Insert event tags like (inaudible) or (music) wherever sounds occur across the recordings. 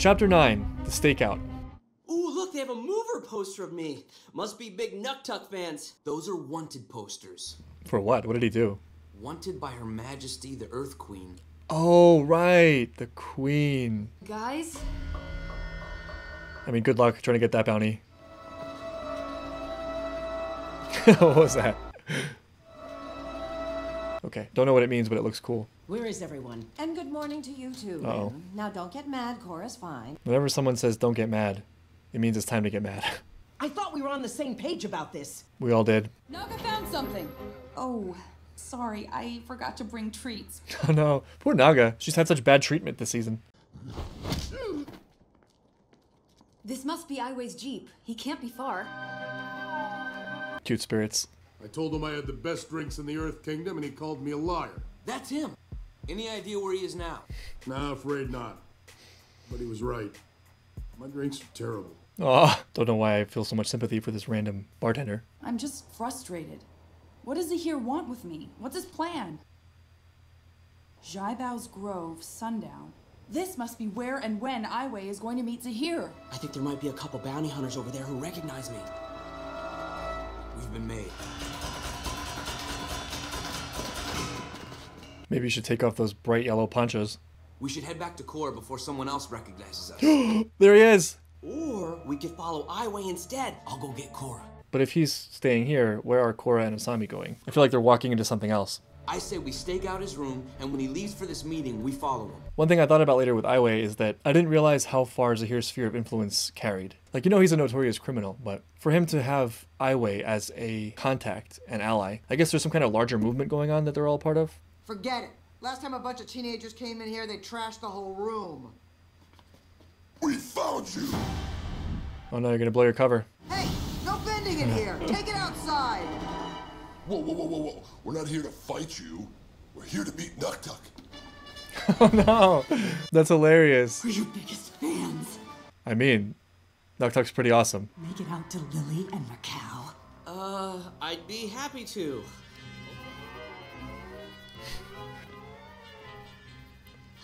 Chapter 9 The Stakeout. Ooh, look, they have a mover poster of me. Must be big Nuktuk fans. Those are wanted posters. For what? What did he do? Wanted by Her Majesty the Earth Queen. Oh, right. The Queen. Guys, I mean, good luck trying to get that bounty. (laughs) what was that? Okay, don't know what it means, but it looks cool. Where is everyone? And good morning to you too. Uh-oh. Now don't get mad, Korra's fine. Whenever someone says don't get mad, it means it's time to get mad. (laughs) I thought we were on the same page about this. we all did. Naga found something. Oh, sorry, I forgot to bring treats. (laughs) Oh no, poor Naga. She's had such bad treatment this season. This must be Aiwei's Jeep. He can't be far. Cute spirits. I told him I had the best drinks in the Earth Kingdom, and he called me a liar. That's him. Any idea where he is now? Nah, afraid not. But he was right. My drinks are terrible. Oh, don't know why I feel so much sympathy for this random bartender. I'm just frustrated. What does Zaheer want with me? What's his plan? Jaibao's Grove, sundown. This must be where and when Aiwei is going to meet Zaheer. I think there might be a couple bounty hunters over there who recognize me. We've been made. Maybe you should take off those bright yellow ponchos. We should head back to Korra before someone else recognizes us. (gasps) There he is! or we could follow Aiwei instead. I'll go get Korra. But if he's staying here, where are Korra and Asami going? I feel like they're walking into something else. I say we stake out his room, and when he leaves for this meeting, we follow him. One thing I thought about later with Aiwei is that I didn't realize how far Zaheer's sphere of influence carried. Like, you know, he's a notorious criminal, but for him to have Aiwei as a contact and ally, I guess there's some kind of larger movement going on that they're all part of. Forget it. Last time a bunch of teenagers came in here, they trashed the whole room. We found you! Oh no, you're gonna blow your cover. Hey, no bending in here. Take it outside. Whoa, whoa, whoa, whoa, whoa. We're not here to fight you. We're here to meet Nuktuk. (laughs) Oh no! That's hilarious. We're your biggest fans. I mean, Nuktuk's pretty awesome. Make it out to Lily and Macau. Uh, I'd be happy to.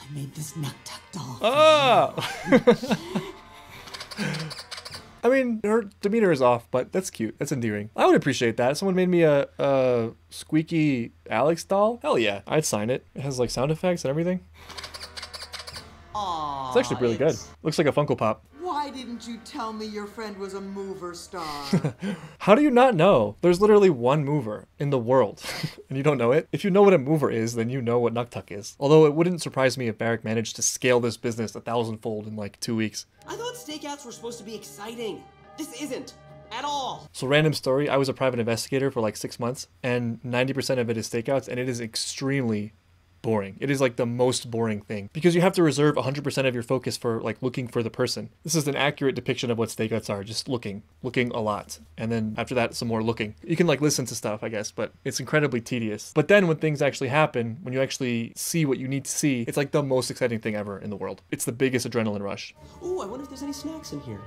I made this Nuktuk doll. Oh! (laughs) (laughs) I mean, her demeanor is off, but that's cute. That's endearing. I would appreciate that. If someone made me a, a squeaky Alex doll, hell yeah, I'd sign it. It has like sound effects and everything. Aww. It's actually really good. Looks like a Funko Pop. Why didn't you tell me your friend was a mover star? (laughs) How do you not know? There's literally one mover in the world, (laughs) and you don't know it. If you know what a mover is, then you know what Nuktuk is. Although it wouldn't surprise me if Varrick managed to scale this business a thousandfold in like two weeks. I thought stakeouts were supposed to be exciting. This isn't. At all. So random story, I was a private investigator for like six months, and 90% of it is stakeouts, and it is extremely boring. It is like the most boring thing because you have to reserve 100% of your focus for like looking for the person. This is an accurate depiction of what stakeouts are, just looking, looking a lot. And then after that, some more looking. You can like listen to stuff, I guess, but it's incredibly tedious. But then when things actually happen, when you actually see what you need to see, it's like the most exciting thing ever in the world. It's the biggest adrenaline rush. Ooh, I wonder if there's any snacks in here.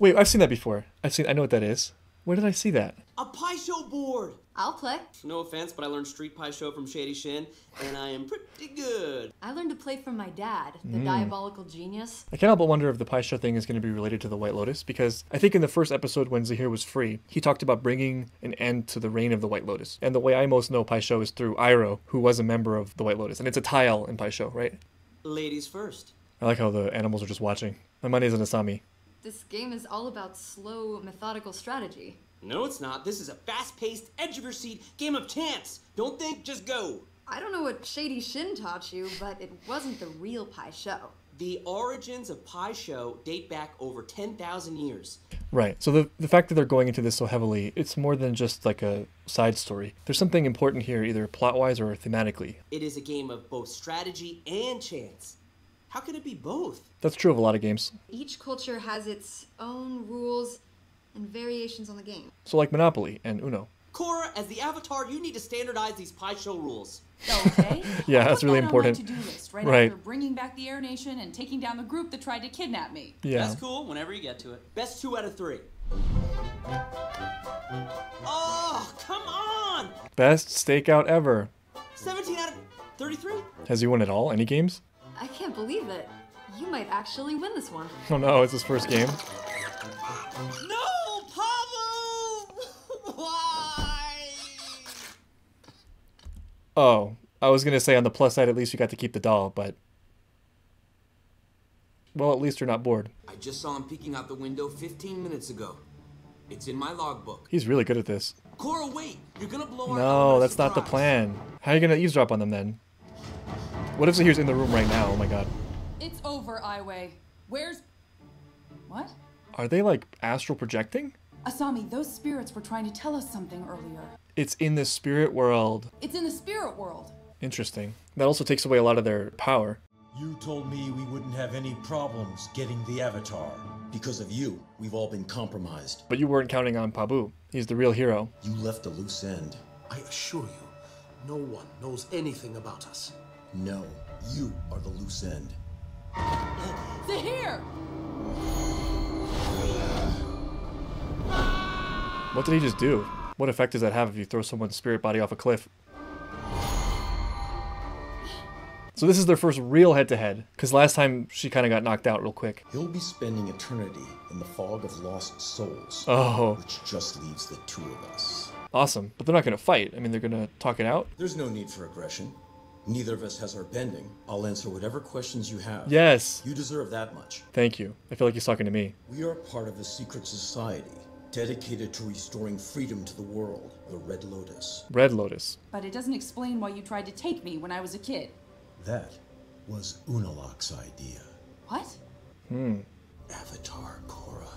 Wait, I've seen that before. I've seen, I know what that is. Where did I see that? A Pai Sho board. I'll play. No offense, but I learned street Pai Sho from Shady Shin, and I am pretty good. I learned to play from my dad, Mm. the diabolical genius. I can't help but wonder if the Pai Sho thing is going to be related to the White Lotus because I think in the first episode when Zaheer was free, he talked about bringing an end to the reign of the White Lotus. And the way I most know Pai Sho is through Iroh, who was a member of the White Lotus. And it's a tile in Pai Sho, right? Ladies first. I like how the animals are just watching. My money is on Asami. This game is all about slow, methodical strategy. No, it's not. This is a fast-paced, edge-of-your-seat game of chance. Don't think, just go. I don't know what Shady Shin taught you, but it wasn't the real Pai Sho. The origins of Pai Sho date back over 10,000 years. Right. So the the fact that they're going into this so heavily, it's more than just like a side story. There's something important here, either plot wise or thematically. It is a game of both strategy and chance. How could it be both? That's true of a lot of games. Each culture has its own rules and variations on the game. So like Monopoly and Uno. Korra, as the Avatar, you need to standardize these Pai Sho rules. (laughs) Okay. (laughs) Yeah, I'll that's really that important. To-do list right, Right. after bringing back the Air Nation and taking down the group that tried to kidnap me. Yeah. That's cool, whenever you get to it. Best two out of three. Oh, come on! Best stakeout ever. 17 out of 33? Has he won at all? Any games? I can't believe it. You might actually win this one. (laughs) Oh no, it's his first game. No, Pabu! Why? Oh, I was gonna say on the plus side, at least you got to keep the doll, but well, at least you're not bored. I just saw him peeking out the window 15 minutes ago. It's in my logbook. He's really good at this. Korra, wait! You're gonna blow our No, Eleanor that's not the plan. How are you gonna eavesdrop on them then? What if Zaheer's in the room right now? Oh my god. It's over, Aiwei. Where's. What? Are they like astral projecting? Asami, those spirits were trying to tell us something earlier. It's in the spirit world. It's in the spirit world. Interesting. That also takes away a lot of their power. You told me we wouldn't have any problems getting the Avatar. Because of you, we've all been compromised. But you weren't counting on Pabu. He's the real hero. You left a loose end. I assure you, no one knows anything about us. No, you are the loose end. (gasps) Zaheer! What did he just do? What effect does that have if you throw someone's spirit body off a cliff? So this is their first real head-to-head, because last time she kind of got knocked out real quick. He'll be spending eternity in the fog of lost souls. Oh. Which just leaves the two of us. Awesome. But they're not going to fight. I mean, they're going to talk it out. There's no need for aggression. Neither of us has our bending. I'll answer whatever questions you have. Yes. You deserve that much. Thank you. I feel like he's talking to me. We are part of a secret society dedicated to restoring freedom to the world, the Red Lotus. Red Lotus. But it doesn't explain why you tried to take me when I was a kid. That was Unalaq's idea. What? Hmm. Avatar Korra.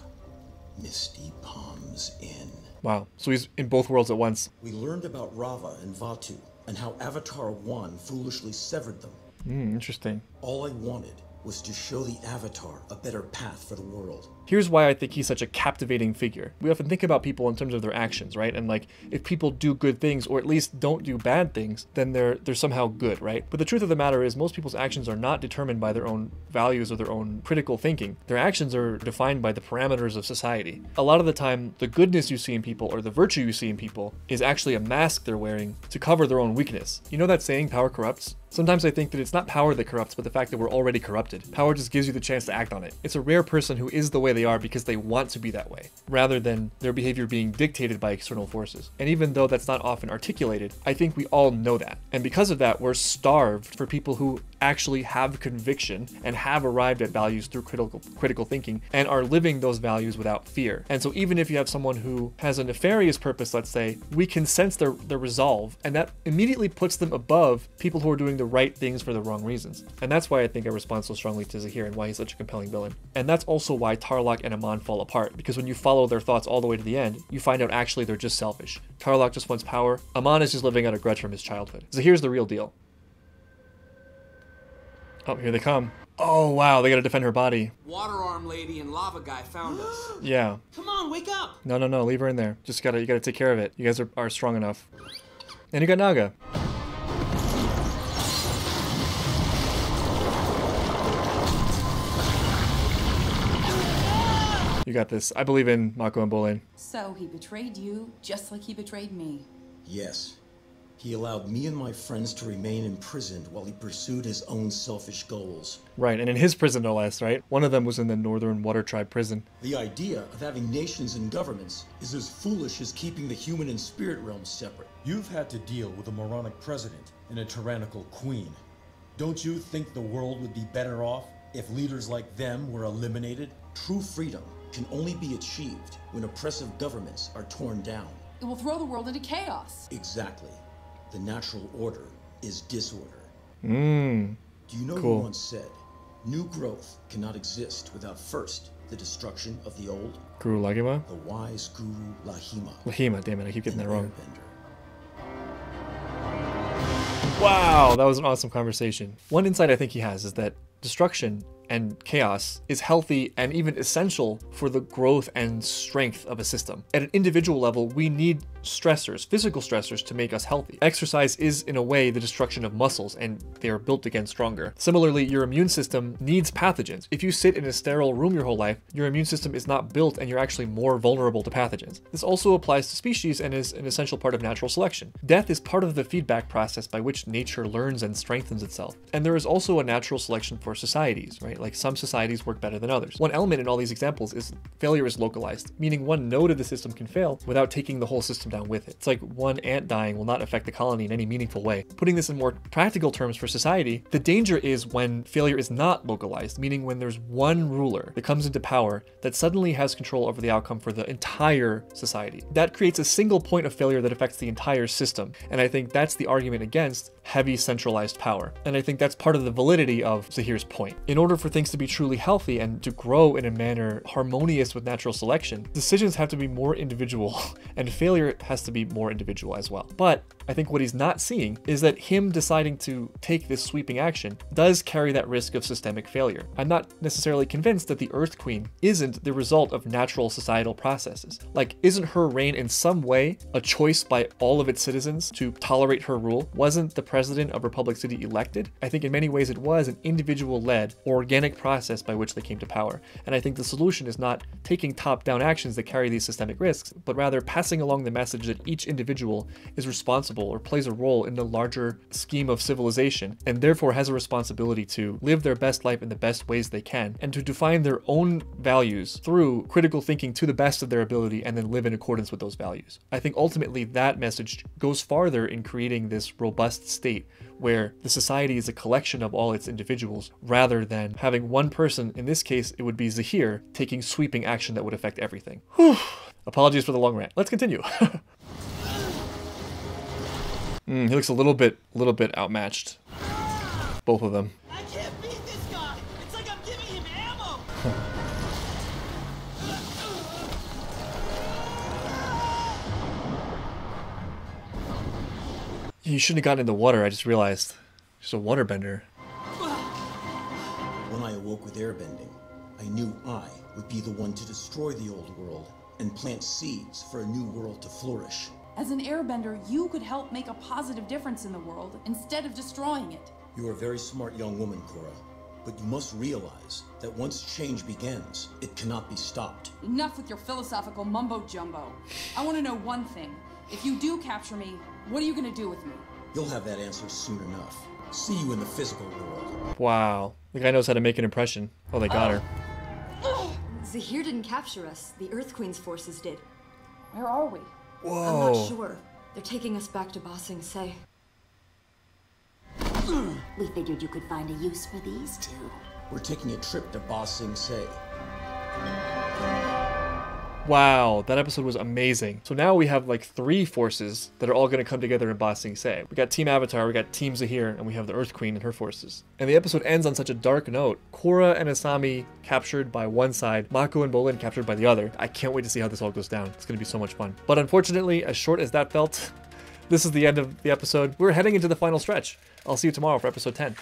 Misty Palms Inn. Wow. So he's in both worlds at once. We learned about Raava and Vaatu and how Avatar Wan foolishly severed them. Hmm, interesting. All I wanted was to show the Avatar a better path for the world. Here's why I think he's such a captivating figure. We often think about people in terms of their actions, right? And like if people do good things or at least don't do bad things, then they're they're somehow good, right? But the truth of the matter is most people's actions are not determined by their own values or their own critical thinking. Their actions are defined by the parameters of society. A lot of the time, the goodness you see in people or the virtue you see in people is actually a mask they're wearing to cover their own weakness. You know that saying power corrupts? Sometimes I think that it's not power that corrupts, but the fact that we're already corrupted. Power just gives you the chance to act on it. It's a rare person who is the way are because they want to be that way, rather than their behavior being dictated by external forces. And even though that's not often articulated, I think we all know that. And because of that, we're starved for people who actually have conviction and have arrived at values through critical critical thinking and are living those values without fear. And so even if you have someone who has a nefarious purpose, let's say, we can sense their, their resolve, and that immediately puts them above people who are doing the right things for the wrong reasons. And that's why I think I respond so strongly to Zaheer and why he's such a compelling villain. And that's also why Tarrlok and Amon fall apart, because when you follow their thoughts all the way to the end, you find out actually they're just selfish. Tarrlok just wants power, Amon is just living out a grudge from his childhood. So here's the real deal. Oh, here they come. Oh, wow, they gotta defend her body. Water arm lady and lava guy found us. (gasps) Yeah. Come on, wake up! No, no, no, leave her in there. Just gotta, you gotta take care of it. You guys are, are strong enough. And you got Naga. You got this. I believe in Mako and Bolin. So he betrayed you just like he betrayed me. Yes. He allowed me and my friends to remain imprisoned while he pursued his own selfish goals. Right, and in his prison no less, right? One of them was in the Northern Water Tribe prison. The idea of having nations and governments is as foolish as keeping the human and spirit realms separate. You've had to deal with a moronic president and a tyrannical queen. Don't you think the world would be better off if leaders like them were eliminated? True freedom can only be achieved when oppressive governments are torn down. It will throw the world into chaos. Exactly. The natural order is disorder. Mmm. Do you know Cool. who once said, new growth cannot exist without first the destruction of the old? Guru Lagima? The wise guru Laghima. Laghima, damn it, I keep getting that wrong. Airbender. Wow, that was an awesome conversation. One insight I think he has is that destruction and chaos is healthy and even essential for the growth and strength of a system. At an individual level, we need stressors, physical stressors, to make us healthy. Exercise is, in a way, the destruction of muscles, and they are built again stronger. Similarly, your immune system needs pathogens. If you sit in a sterile room your whole life, your immune system is not built and you're actually more vulnerable to pathogens. This also applies to species and is an essential part of natural selection. Death is part of the feedback process by which nature learns and strengthens itself. And there is also a natural selection for societies, right? Like some societies work better than others. One element in all these examples is failure is localized, meaning one node of the system can fail without taking the whole system down with it. It's like one ant dying will not affect the colony in any meaningful way. Putting this in more practical terms for society, the danger is when failure is not localized, meaning when there's one ruler that comes into power that suddenly has control over the outcome for the entire society. That creates a single point of failure that affects the entire system. And I think that's the argument against heavy centralized power. And I think that's part of the validity of Zaheer's point. In order for things to be truly healthy and to grow in a manner harmonious with natural selection, decisions have to be more individual (laughs) and failure has to be more individual as well. But I think what he's not seeing is that him deciding to take this sweeping action does carry that risk of systemic failure. I'm not necessarily convinced that the Earth Queen isn't the result of natural societal processes. Like, isn't her reign in some way a choice by all of its citizens to tolerate her rule? Wasn't the president of Republic City elected? I think in many ways it was an individual led, organic process by which they came to power. And I think the solution is not taking top down actions that carry these systemic risks, but rather passing along the message that each individual is responsible or plays a role in the larger scheme of civilization and therefore has a responsibility to live their best life in the best ways they can and to define their own values through critical thinking to the best of their ability and then live in accordance with those values. I think ultimately that message goes farther in creating this robust state where the society is a collection of all its individuals rather than having one person, in this case it would be Zaheer, taking sweeping action that would affect everything. Whew. Apologies for the long rant. Let's continue. (laughs) Mm, he looks a little bit, a little bit outmatched. Both of them. You shouldn't have gotten in the water. I just realized. Just a waterbender. When I awoke with airbending, I knew I would be the one to destroy the old world and plant seeds for a new world to flourish. As an airbender, you could help make a positive difference in the world instead of destroying it. You are a very smart young woman, Korra. But you must realize that once change begins, it cannot be stopped. Enough with your philosophical mumbo jumbo. I want to know one thing. If you do capture me, what are you going to do with me? You'll have that answer soon enough. See you in the physical world. Wow. The guy knows how to make an impression. Oh, they got her. (gasps) Zaheer didn't capture us. The Earth Queen's forces did. Where are we? Whoa. I'm not sure. They're taking us back to Ba Sing Se. We figured you could find a use for these two. We're taking a trip to Ba Sing Se. Wow, that episode was amazing. So now we have like three forces that are all going to come together in Ba Sing Se. We got Team Avatar, we got Team Zaheer, and we have the Earth Queen and her forces. And the episode ends on such a dark note. Korra and Asami captured by one side, Mako and Bolin captured by the other. I can't wait to see how this all goes down. It's going to be so much fun. But unfortunately, as short as that felt, (laughs) this is the end of the episode. We're heading into the final stretch. I'll see you tomorrow for episode 10.